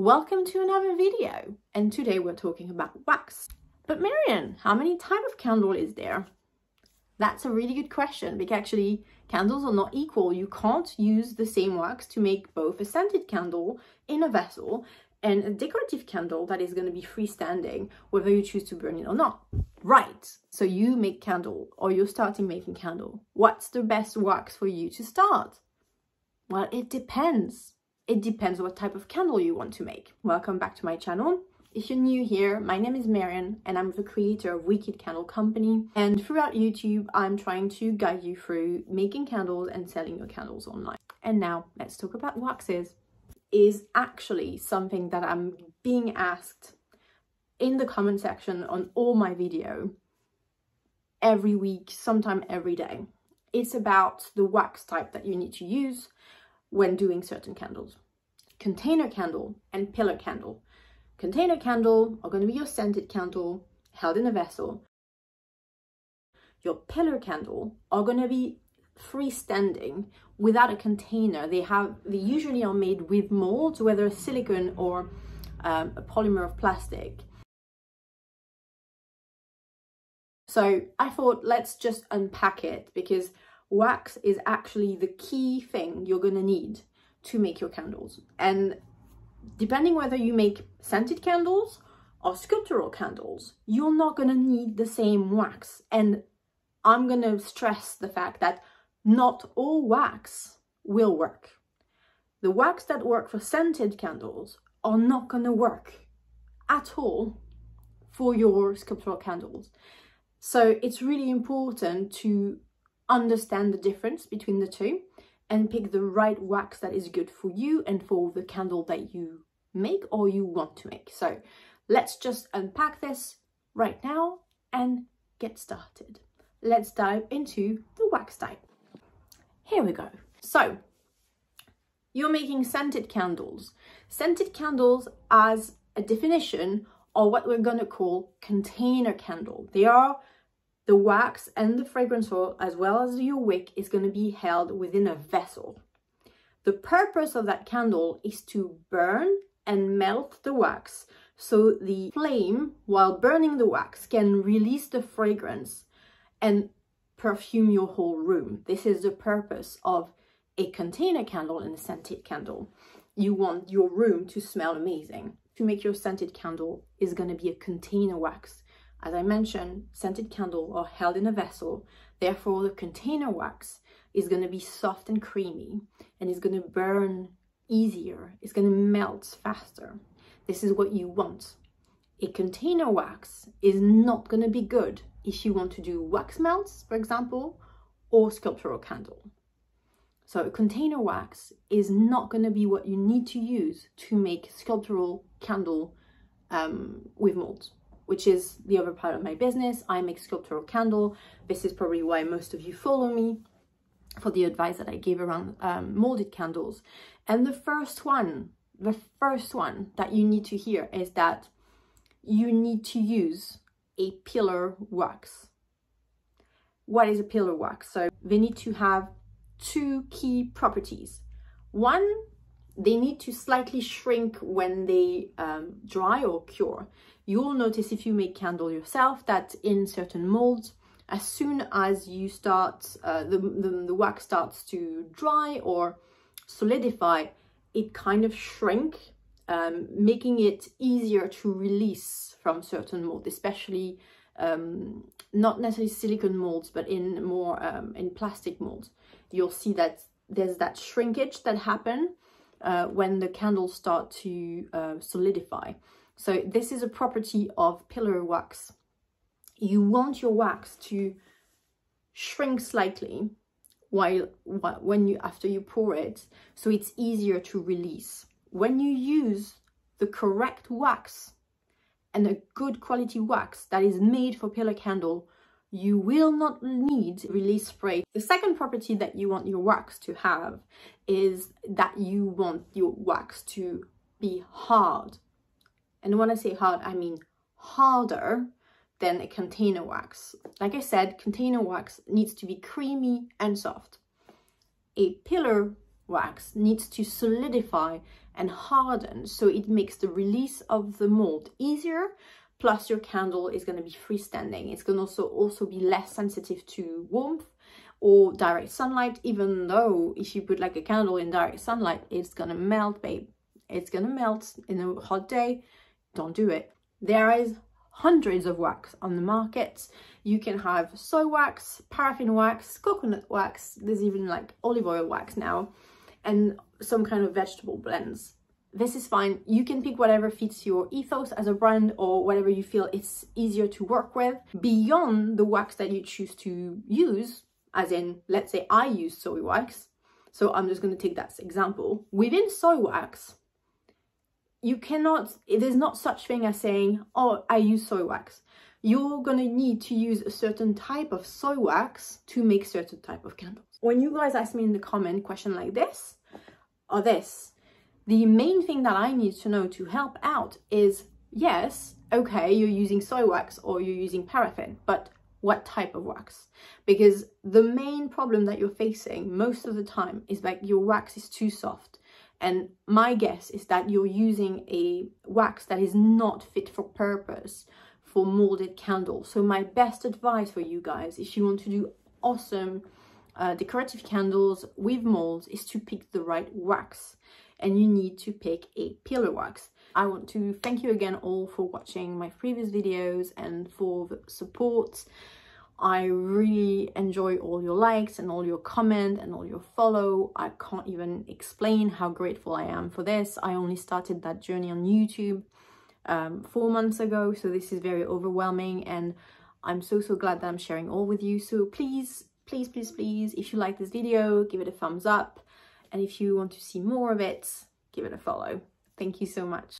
Welcome to another video and today we're talking about wax. But Marion, how many type of candle is there? That's a really good question because actually candles are not equal. You can't use the same wax to make both a scented candle in a vessel and a decorative candle that is going to be freestanding whether you choose to burn it or not. Right, so you make candle or you're starting making candle. What's the best wax for you to start? Well, it depends. It depends what type of candle you want to make. Welcome back to my channel. If you're new here, my name is Marion and I'm the creator of Wicked Candle Company. And throughout YouTube, I'm trying to guide you through making candles and selling your candles online. And now let's talk about waxes. Is actually something that I'm being asked in the comment section on all my video every week, sometime every day. It's about the wax type that you need to use when doing certain candles. Container candle and pillar candle. Container candle are going to be your scented candle held in a vessel. Your pillar candle are going to be freestanding without a container. They have they usually are made with molds, whether silicone or um, a polymer of plastic. So I thought let's just unpack it because wax is actually the key thing you're to need to make your candles. And depending whether you make scented candles or sculptural candles, you're not to need the same wax. And I'm to stress the fact that not all wax will work. The wax that work for scented candles are not to work at all for your sculptural candles. So it's really important to understand the difference between the two and pick the right wax that is good for you and for the candle that you make or you want to make. So let's just unpack this right now and get started. Let's dive into the wax type. Here we go. So you're making scented candles. Scented candles as a definition are what we're going to call container candle. They are the wax and the fragrance oil, as well as your wick, is going to be held within a vessel. The purpose of that candle is to burn and melt the wax so the flame, while burning the wax, can release the fragrance and perfume your whole room. This is the purpose of a container candle and a scented candle. You want your room to smell amazing. To make your scented candle is going to be a container wax as I mentioned, scented candle are held in a vessel, therefore the container wax is going to be soft and creamy and is going to burn easier, it's going to melt faster. This is what you want. A container wax is not going to be good if you want to do wax melts, for example, or sculptural candle. So a container wax is not going to be what you need to use to make sculptural candle um, with molds which is the other part of my business. I make sculptural candle. This is probably why most of you follow me for the advice that I gave around um, molded candles. And the first one, the first one that you need to hear is that you need to use a pillar wax. What is a pillar wax? So they need to have two key properties. One, they need to slightly shrink when they um, dry or cure. You'll notice if you make candle yourself that in certain molds, as soon as you start, uh, the, the, the wax starts to dry or solidify, it kind of shrink, um, making it easier to release from certain molds, especially um, not necessarily silicone molds, but in more um, in plastic molds. You'll see that there's that shrinkage that happen uh, when the candles start to uh, solidify. So this is a property of pillar wax. You want your wax to shrink slightly while when you after you pour it so it's easier to release when you use the correct wax and a good quality wax that is made for pillar candle you will not need release spray. The second property that you want your wax to have is that you want your wax to be hard. And when I say hard, I mean harder than a container wax. Like I said, container wax needs to be creamy and soft. A pillar wax needs to solidify and harden so it makes the release of the mold easier plus your candle is going to be freestanding. It's going to also also be less sensitive to warmth or direct sunlight even though if you put like a candle in direct sunlight it's gonna melt babe. It's gonna melt in a hot day. Don't do it. There is hundreds of wax on the market. You can have soy wax paraffin wax coconut wax. There's even like olive oil wax now and some kind of vegetable blends this is fine you can pick whatever fits your ethos as a brand or whatever you feel it's easier to work with beyond the wax that you choose to use as in, let's say I use soy wax. So I'm just going to take that example. Within soy wax, you cannot, there's not such thing as saying, oh, I use soy wax. You're going to need to use a certain type of soy wax to make certain type of candles. When you guys ask me in the comment question like this or this, the main thing that I need to know to help out is, yes, okay, you're using soy wax or you're using paraffin, but what type of wax? Because the main problem that you're facing most of the time is that your wax is too soft. And my guess is that you're using a wax that is not fit for purpose for molded candles. So my best advice for you guys if you want to do awesome uh, decorative candles with molds is to pick the right wax and you need to pick a pillar wax I want to thank you again all for watching my previous videos and for the support. I really enjoy all your likes and all your comment and all your follow. I can't even explain how grateful I am for this. I only started that journey on YouTube um, four months ago, so this is very overwhelming and I'm so, so glad that I'm sharing all with you. So please, please, please, please, if you like this video, give it a thumbs up. And if you want to see more of it, give it a follow. Thank you so much.